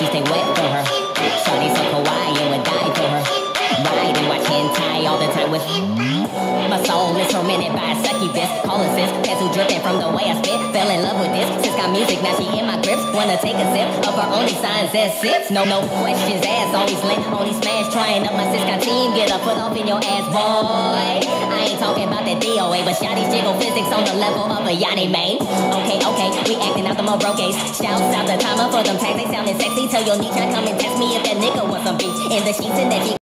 She stay wet for her. Sunny so kawaii and would die for her. Ride and watch hentai all the time with My soul is tormented by a sucky disc Call assist, pencil dripping from the way I spit Fell in love with this, sis. got music, now she in my grips Wanna take a sip of her only signs that sips No, no questions, ass always lit, only smash Trying up my sis got tea off in your ass, boy. I ain't talking about that DOA, but shawty's jiggle physics on the level of a Yanni main. Okay, okay, we acting out the more broke Shouts out the timer for them tags, they sounding sexy. Tell your I come and test me if that nigga wants some beats. In the sheets and that